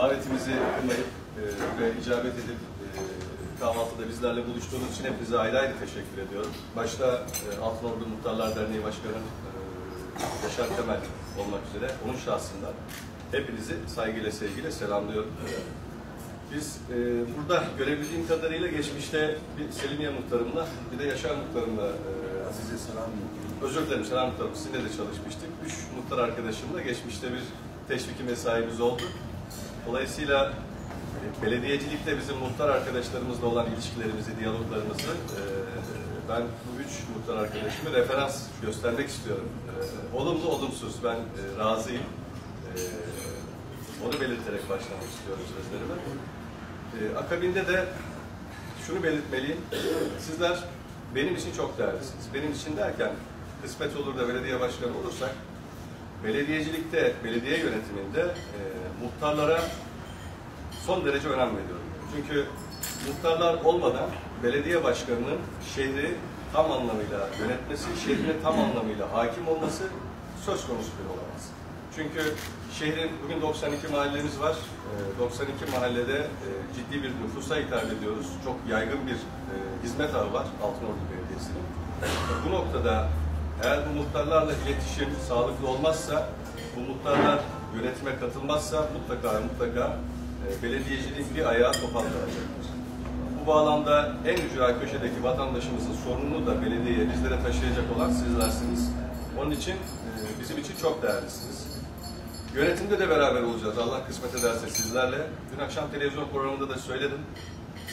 Davetimizi kırmayıp e, ve icabet edip e, kahvaltıda bizlerle buluştuğunuz için hepinize ayrı ayrı teşekkür ediyorum. Başta e, Altınordu Muhtarlar Derneği Başkanı e, Yaşar Temel olmak üzere onun şahsında hepinizi saygıyla sevgiyle selamlıyorum. Biz e, burada görebildiğim kadarıyla geçmişte bir Selimiye muhtarımla bir de Yaşar muhtarımla e, Size selam Özür dilerim Selam Muhtarım sizinle de çalışmıştık. Üç muhtar arkadaşımla geçmişte bir teşviki mesaimiz oldu. Dolayısıyla e, belediyecilikte bizim muhtar arkadaşlarımızla olan ilişkilerimizi, diyaloglarımızı e, ben bu üç muhtar arkadaşımı referans göstermek istiyorum. E, olumlu olumsuz ben e, razıyım. E, onu belirterek başlamak istiyorum sözlerime. E, akabinde de şunu belirtmeliyim. Sizler benim için çok değerlisiniz. Benim için derken kısmet olur da belediye başkanı olursak belediyecilikte, belediye yönetiminde e, muhtarlara son derece önem veriyorum. Çünkü muhtarlar olmadan belediye başkanının şehri tam anlamıyla yönetmesi, şehrine tam anlamıyla hakim olması söz konusu bir olamaz. Çünkü şehrin bugün 92 mahallemiz var. E, 92 mahallede e, ciddi bir nüfusa hitap ediyoruz. Çok yaygın bir e, hizmet ağı var Altınordu Belediyesi'nin. Bu noktada eğer bu muhtarlarla iletişim sağlıklı olmazsa, bu muhtarlar yönetime katılmazsa mutlaka mutlaka e, belediyeciliğin bir ayağı topatlanacaktır. Bu bağlamda en ücra köşedeki vatandaşımızın sorununu da belediyeye, bizlere taşıyacak olan sizlersiniz. Onun için e, bizim için çok değerlisiniz. Yönetimde de beraber olacağız Allah kısmet ederse sizlerle. Dün akşam televizyon programında da söyledim.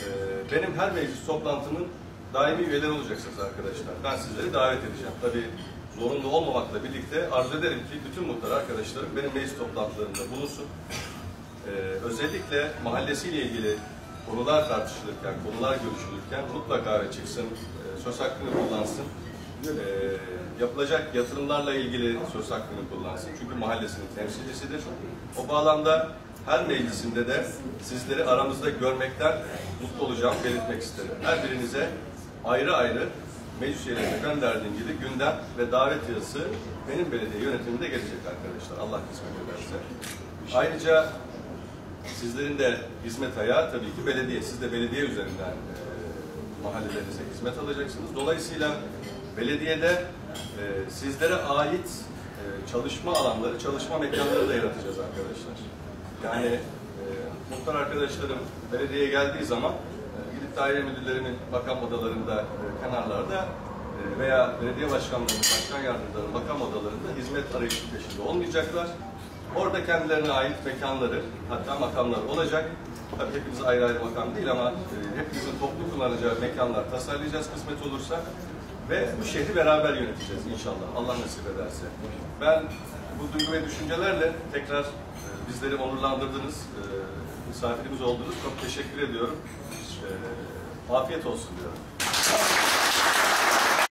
Ee, benim her meclis toplantımın daimi üyeleri olacaksınız arkadaşlar. Ben sizleri davet edeceğim. Tabii zorunlu olmamakla birlikte arzu ederim ki bütün muhtar arkadaşlarım benim meclis toplantılarımda bulunsun. Ee, özellikle mahallesiyle ilgili konular tartışılırken, konular görüşülürken mutlaka ve çıksın, e, söz hakkını kullansın. Ee, yapılacak yatırımlarla ilgili söz hakkını kullansın. Çünkü mahallesinin temsilcisidir. O bağlamda her meclisinde de sizleri aramızda görmekten mutlu olacağım, belirtmek isterim. Her birinize ayrı ayrı meclis üyelerine gönderdiğim gibi gündem ve davet yazısı benim belediye yönetiminde gelecek arkadaşlar. Allah kısmet ederse. Ayrıca sizlerin de hizmet ayağı tabii ki belediye. Siz de belediye üzerinden e, mahallelerinize hizmet alacaksınız. Dolayısıyla belediyede e, sizlere ait e, çalışma alanları, çalışma mekanları da yaratacağız arkadaşlar. Yani e, muhtar arkadaşlarım belediyeye geldiği zaman e, gidip daire müdürlerimin makam odalarında, e, kenarlarda e, veya belediye başkanlarının, başkan yardımcılarının makam odalarında hizmet arayışı peşinde olmayacaklar. Orada kendilerine ait mekanları, hatta makamlar olacak. Tabii hepimiz ayrı ayrı makam değil ama e, hepimizin toplu kullanacağı mekanlar tasarlayacağız kısmet olursa. Ve bu şehri beraber yöneteceğiz inşallah. Allah nasip ederse. Ben bu duygu ve düşüncelerle tekrar e, bizleri onurlandırdınız. E, misafirimiz oldunuz. Çok teşekkür ediyorum. E, afiyet olsun diyorum.